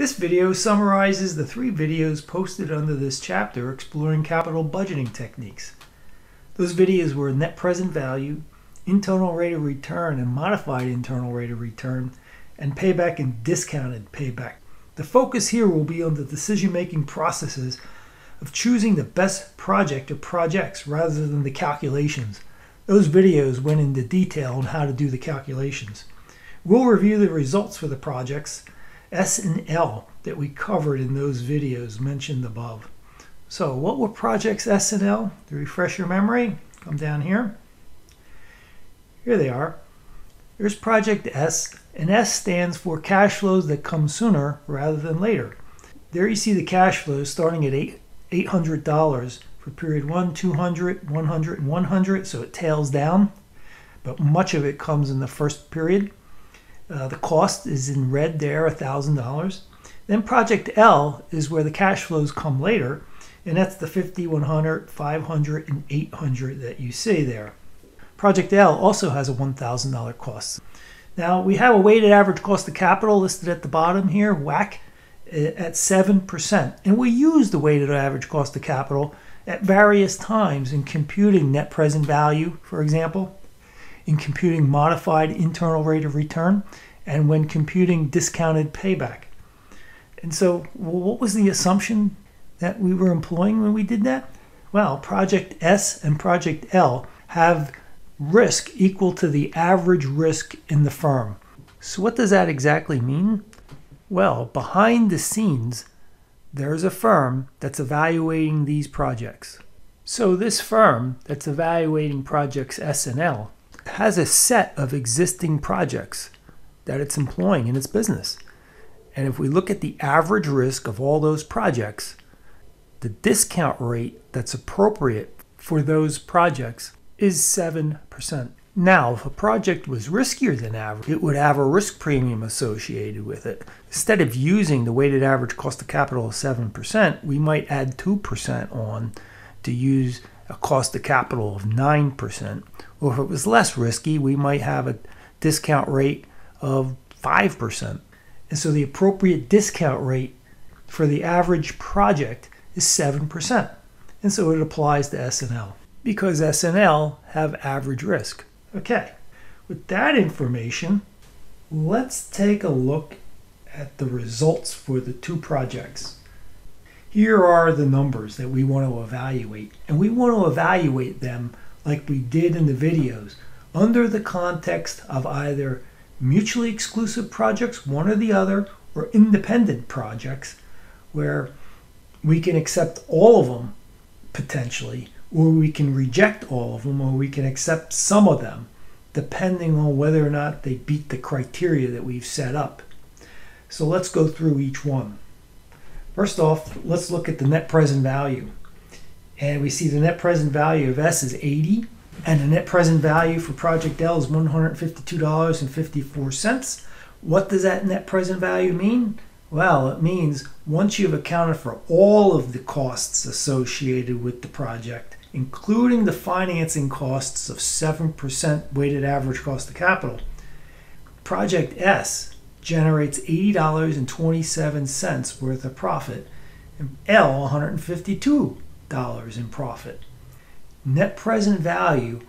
This video summarizes the three videos posted under this chapter exploring capital budgeting techniques. Those videos were net present value, internal rate of return and modified internal rate of return, and payback and discounted payback. The focus here will be on the decision making processes of choosing the best project or projects rather than the calculations. Those videos went into detail on how to do the calculations. We'll review the results for the projects S and L that we covered in those videos mentioned above. So what were projects S and L? To refresh your memory, come down here. Here they are. Here's project S, and S stands for cash flows that come sooner rather than later. There you see the cash flows starting at $800 for period 1, 200, 100, and 100, so it tails down, but much of it comes in the first period. Uh, the cost is in red there, $1,000. Then project L is where the cash flows come later, and that's the 50, 100, 500, and 800 that you see there. Project L also has a $1,000 cost. Now we have a weighted average cost of capital listed at the bottom here, WACC, at 7%. And we use the weighted average cost of capital at various times in computing net present value, for example, in computing modified internal rate of return, and when computing discounted payback. And so, what was the assumption that we were employing when we did that? Well, Project S and Project L have risk equal to the average risk in the firm. So, what does that exactly mean? Well, behind the scenes, there's a firm that's evaluating these projects. So, this firm that's evaluating projects S and L has a set of existing projects that it's employing in its business. And if we look at the average risk of all those projects, the discount rate that's appropriate for those projects is 7%. Now, if a project was riskier than average, it would have a risk premium associated with it. Instead of using the weighted average cost of capital of 7%, we might add 2% on to use a cost of capital of 9%. Or if it was less risky, we might have a discount rate of 5%. And so the appropriate discount rate for the average project is 7%. And so it applies to S&L because S&L have average risk. Okay, with that information, let's take a look at the results for the two projects. Here are the numbers that we want to evaluate, and we want to evaluate them like we did in the videos under the context of either mutually exclusive projects, one or the other, or independent projects where we can accept all of them potentially or we can reject all of them, or we can accept some of them, depending on whether or not they beat the criteria that we've set up. So let's go through each one. First off, let's look at the net present value. And we see the net present value of S is 80, and the net present value for Project L is $152.54. What does that net present value mean? Well, it means once you've accounted for all of the costs associated with the project, including the financing costs of 7% weighted average cost of capital. Project S generates $80.27 worth of profit and L $152 in profit. Net present value,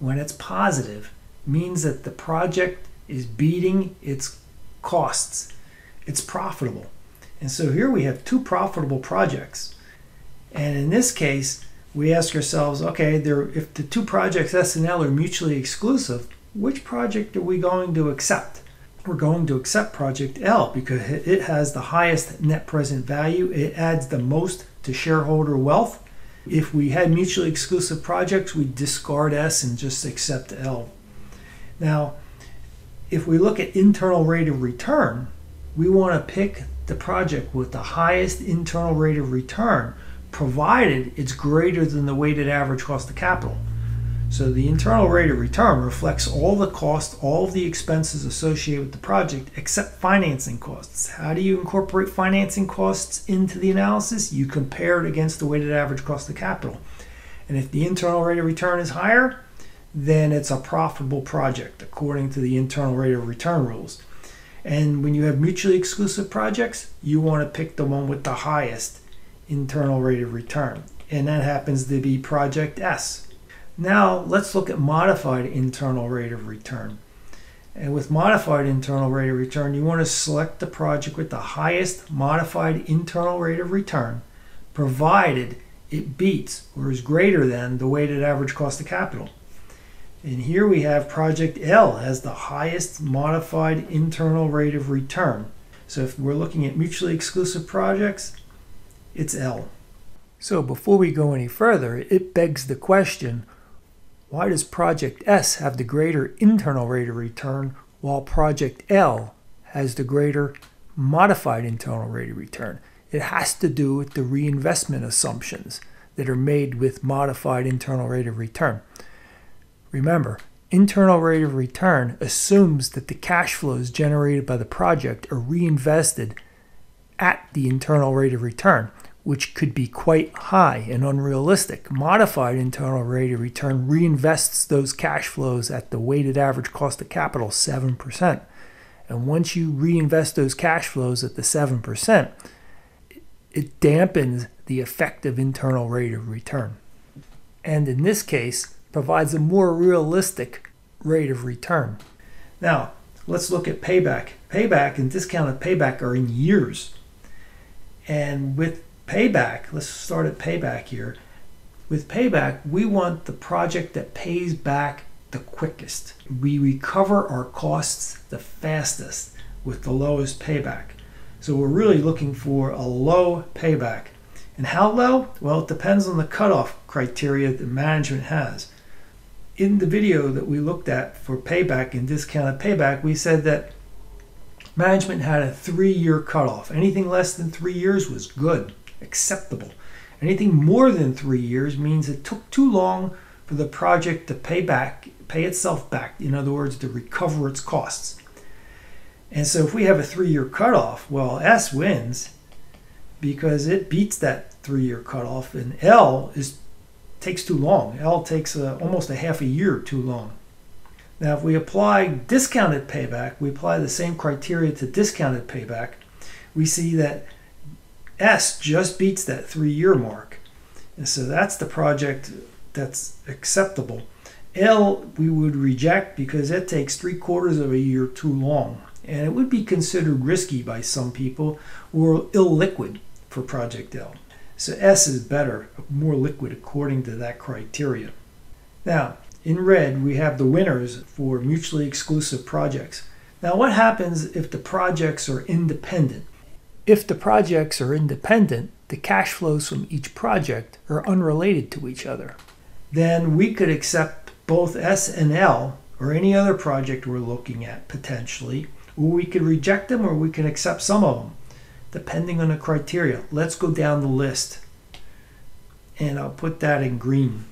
when it's positive, means that the project is beating its costs. It's profitable. And so here we have two profitable projects. And in this case, we ask ourselves, okay, if the two projects S and L are mutually exclusive, which project are we going to accept? We're going to accept project L because it has the highest net present value. It adds the most to shareholder wealth. If we had mutually exclusive projects, we discard S and just accept L. Now, if we look at internal rate of return, we want to pick the project with the highest internal rate of return provided it's greater than the weighted average cost of capital. So the internal rate of return reflects all the costs, all of the expenses associated with the project, except financing costs. How do you incorporate financing costs into the analysis? You compare it against the weighted average cost of capital. And if the internal rate of return is higher, then it's a profitable project according to the internal rate of return rules. And when you have mutually exclusive projects, you want to pick the one with the highest internal rate of return. And that happens to be Project S. Now let's look at modified internal rate of return. And with modified internal rate of return, you want to select the project with the highest modified internal rate of return, provided it beats or is greater than the weighted average cost of capital. And here we have project L has the highest modified internal rate of return. So if we're looking at mutually exclusive projects, it's L. So before we go any further, it begs the question, why does project S have the greater internal rate of return while project L has the greater modified internal rate of return? It has to do with the reinvestment assumptions that are made with modified internal rate of return. Remember, internal rate of return assumes that the cash flows generated by the project are reinvested at the internal rate of return, which could be quite high and unrealistic. Modified internal rate of return reinvests those cash flows at the weighted average cost of capital, 7%. And once you reinvest those cash flows at the 7%, it dampens the effective internal rate of return. And in this case, provides a more realistic rate of return. Now, let's look at payback. Payback and discounted payback are in years. And with payback, let's start at payback here. With payback, we want the project that pays back the quickest. We recover our costs the fastest with the lowest payback. So we're really looking for a low payback. And how low? Well, it depends on the cutoff criteria that management has. In the video that we looked at for payback and discounted payback, we said that management had a three year cutoff. Anything less than three years was good, acceptable. Anything more than three years means it took too long for the project to pay back, pay itself back. In other words, to recover its costs. And so if we have a three year cutoff, well, S wins because it beats that three year cutoff, and L is takes too long. L takes a, almost a half a year too long. Now, if we apply discounted payback, we apply the same criteria to discounted payback, we see that S just beats that three year mark. And so that's the project that's acceptable. L we would reject because it takes three quarters of a year too long and it would be considered risky by some people or illiquid for Project L. So S is better, more liquid according to that criteria. Now, in red, we have the winners for mutually exclusive projects. Now, what happens if the projects are independent? If the projects are independent, the cash flows from each project are unrelated to each other. Then we could accept both S and L, or any other project we're looking at potentially, we could reject them or we can accept some of them, depending on the criteria. Let's go down the list. And I'll put that in green.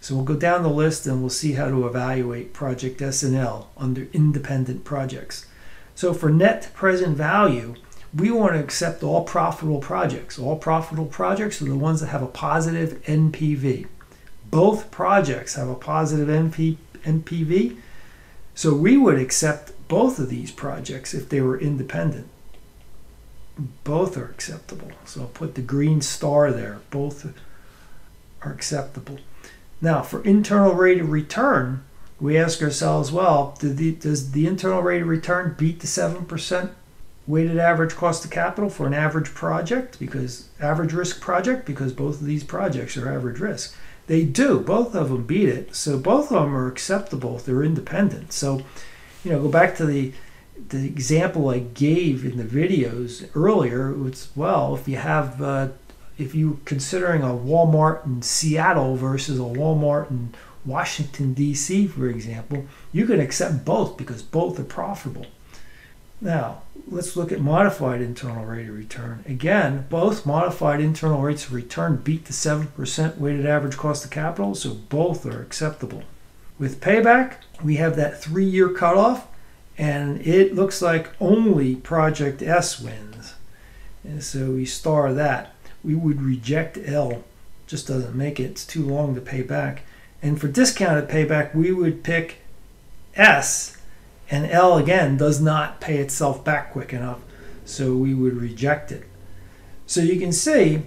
So we'll go down the list and we'll see how to evaluate Project S&L under independent projects. So for net present value, we want to accept all profitable projects. All profitable projects are the ones that have a positive NPV. Both projects have a positive NP, NPV. So we would accept both of these projects if they were independent. Both are acceptable. So I'll put the green star there. Both are acceptable. Now, for internal rate of return, we ask ourselves, well, the, does the internal rate of return beat the 7% weighted average cost of capital for an average project? Because average risk project, because both of these projects are average risk. They do. Both of them beat it. So both of them are acceptable if they're independent. So you know, go back to the the example I gave in the videos earlier. It's well, if you have uh, if you're considering a Walmart in Seattle versus a Walmart in Washington D.C., for example, you can accept both because both are profitable. Now, let's look at modified internal rate of return. Again, both modified internal rates of return beat the 7% weighted average cost of capital, so both are acceptable. With payback, we have that three year cutoff, and it looks like only Project S wins. And so we star that. We would reject L, just doesn't make it, it's too long to pay back. And for discounted payback, we would pick S, And L again does not pay itself back quick enough, so we would reject it. So you can see,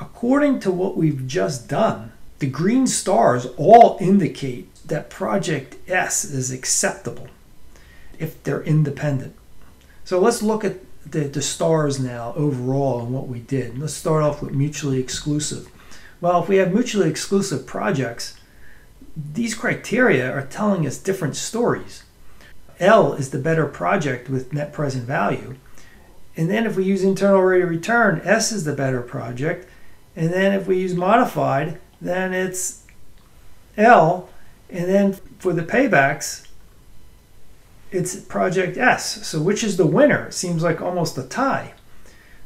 according to what we've just done, the green stars all indicate that project S is acceptable if they're independent. So let's look at the, the stars now overall and what we did. Let's start off with mutually exclusive. Well, if we have mutually exclusive projects, these criteria are telling us different stories. L is the better project with net present value. And then if we use internal rate of return, S is the better project. And then if we use modified, then it's L. And then for the paybacks, it's project S. So which is the winner? It seems like almost a tie.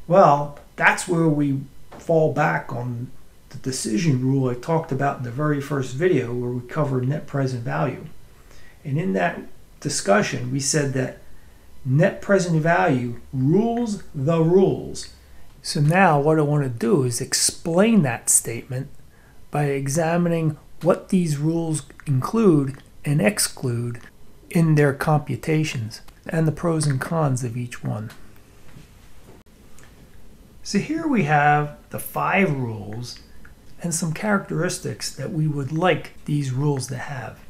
Well, that's where we fall back on the decision rule I talked about in the very first video where we covered net present value. And in that discussion, we said that net present value rules the rules. So now what I want to do is explain that statement by examining what these rules include and exclude in their computations and the pros and cons of each one. So here we have the five rules and some characteristics that we would like these rules to have.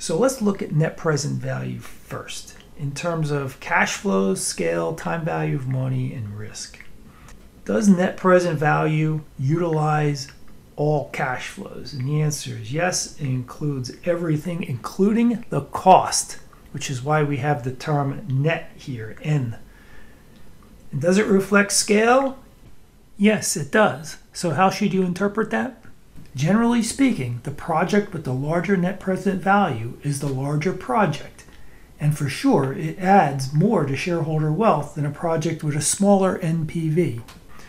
So let's look at net present value first in terms of cash flows, scale, time value of money, and risk. Does net present value utilize all cash flows? And the answer is yes, it includes everything, including the cost, which is why we have the term net here, N. And does it reflect scale? Yes, it does. So, how should you interpret that? Generally speaking, the project with the larger net present value is the larger project. And for sure, it adds more to shareholder wealth than a project with a smaller NPV.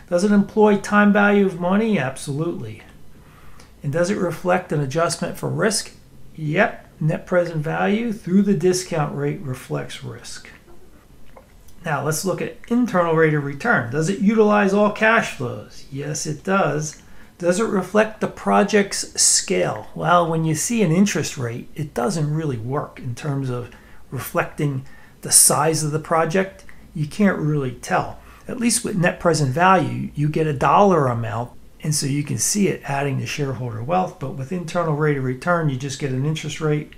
Does it employ time value of money? Absolutely. And does it reflect an adjustment for risk? Yep, net present value through the discount rate reflects risk. Now let's look at internal rate of return. Does it utilize all cash flows? Yes, it does. Does it reflect the project's scale? Well, when you see an interest rate, it doesn't really work in terms of reflecting the size of the project. You can't really tell. At least with net present value, you get a dollar amount and so you can see it adding to shareholder wealth. But with internal rate of return, you just get an interest rate.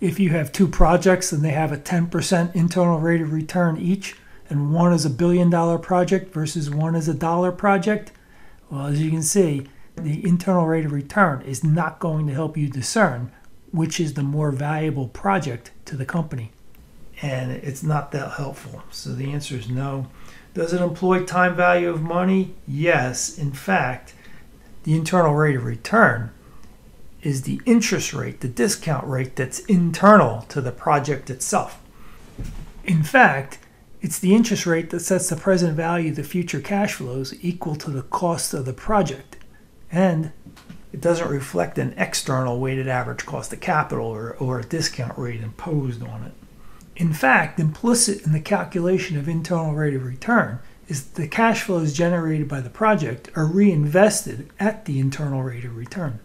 If you have two projects and they have a 10% internal rate of return each, and one is a billion dollar project versus one is a dollar project, well, as you can see, the internal rate of return is not going to help you discern which is the more valuable project to the company. And it's not that helpful. So the answer is no. Does it employ time value of money? Yes. In fact, the internal rate of return is the interest rate, the discount rate that's internal to the project itself. In fact, it's the interest rate that sets the present value of the future cash flows equal to the cost of the project. And it doesn't reflect an external weighted average cost of capital or, or a discount rate imposed on it. In fact, implicit in the calculation of internal rate of return is that the cash flows generated by the project are reinvested at the internal rate of return.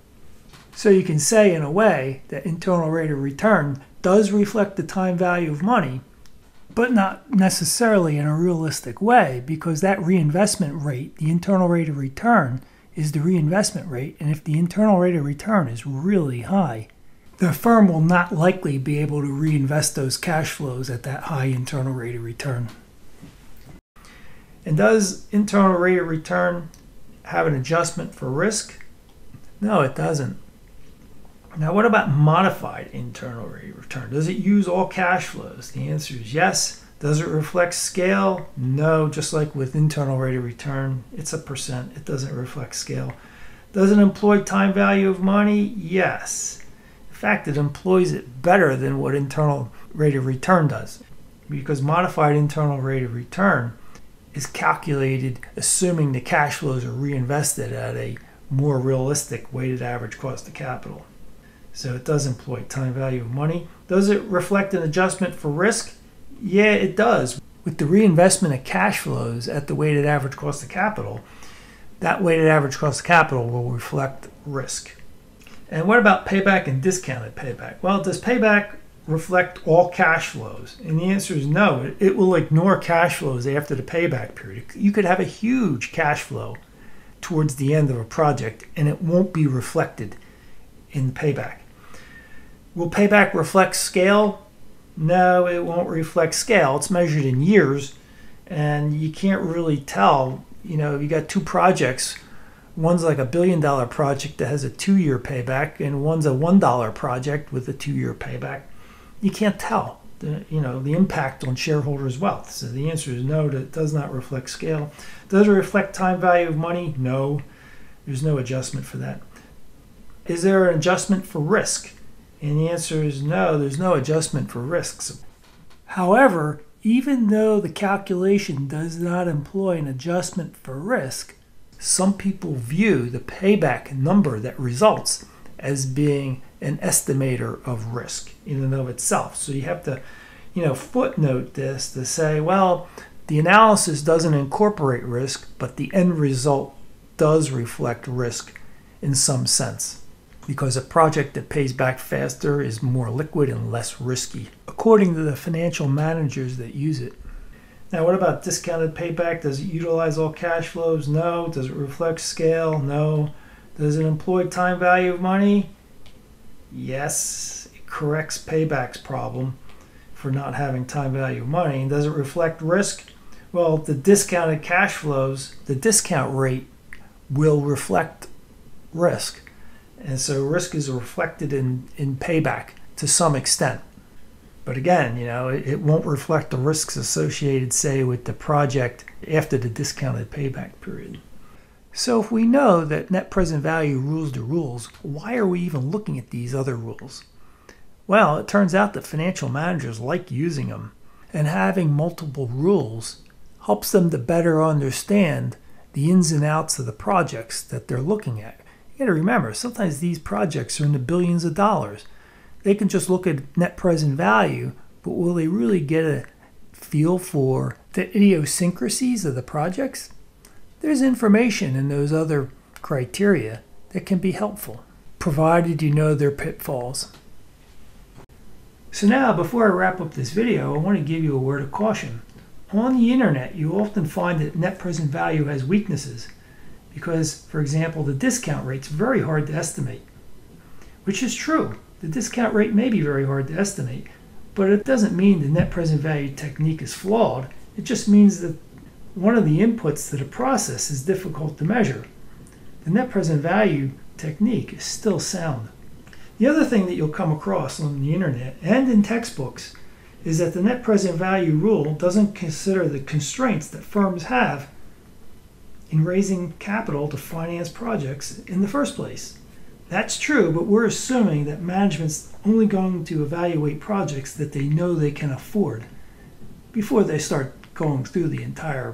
So you can say, in a way, that internal rate of return does reflect the time value of money, but not necessarily in a realistic way because that reinvestment rate, the internal rate of return, is the reinvestment rate. And if the internal rate of return is really high, the firm will not likely be able to reinvest those cash flows at that high internal rate of return. And does internal rate of return have an adjustment for risk? No, it doesn't. Now, what about modified internal rate of return? Does it use all cash flows? The answer is yes. Does it reflect scale? No, just like with internal rate of return, it's a percent. It doesn't reflect scale. Does it employ time value of money? Yes In fact, it employs it better than what internal rate of return does. Because modified internal rate of return is calculated assuming the cash flows are reinvested at a more realistic weighted average cost of capital. So it does employ time value of money. Does it reflect an adjustment for risk? Yeah, it does. With the reinvestment of cash flows at the weighted average cost of capital, that weighted average cost of capital will reflect risk. And what about payback and discounted payback? Well, does payback reflect all cash flows? And the answer is no. It will ignore cash flows after the payback period. You could have a huge cash flow towards the end of a project and it won't be reflected in payback. Will payback reflect scale? No, it won't reflect scale. It's measured in years and you can't really tell. You know, you got two projects. One's like a billion dollar project that has a two year payback, and one's a one dollar project with a two year payback. You can't tell the you know the impact on shareholders' wealth. So the answer is no. That does not reflect scale. Does it reflect time value of money? No. There's no adjustment for that. Is there an adjustment for risk? And the answer is no. There's no adjustment for risks. However, even though the calculation does not employ an adjustment for risk, some people view the payback number that results as being an estimator of risk in and of itself. So you have to, you know, footnote this to say, well, the analysis doesn't incorporate risk, but the end result does reflect risk in some sense because a project that pays back faster is more liquid and less risky, according to the financial managers that use it. Now, what about discounted payback? Does it utilize all cash flows? No. Does it reflect scale? No. Does it employ time value of money? Yes. It corrects payback's problem for not having time value of money. And does it reflect risk? Well, the discounted cash flows, the discount rate will reflect risk. And so risk is reflected in, in payback to some extent. But again, you know, it, it won't reflect the risks associated, say, with the project after the discounted payback period. So if we know that net present value rules the rules, why are we even looking at these other rules? Well, it turns out that financial managers like using them, and having multiple rules helps them to better understand the ins and outs of the projects that they're looking at. You got to remember, sometimes these projects are in the billions of dollars. They can just look at net present value, but will they really get a feel for the idiosyncrasies of the projects? There's information in those other criteria that can be helpful, provided you know their pitfalls. So now, before I wrap up this video, I want to give you a word of caution. On the internet, you often find that net present value has weaknesses because, for example, the discount rate's very hard to estimate, which is true. The discount rate may be very hard to estimate, but it doesn't mean the net present value technique is flawed. It just means that one of the inputs to the process is difficult to measure. The net present value technique is still sound. The other thing that you'll come across on the internet and in textbooks is that the net present value rule doesn't consider the constraints that firms have in raising capital to finance projects in the first place. That's true, but we're assuming that management's only going to evaluate projects that they know they can afford before they start going through the entire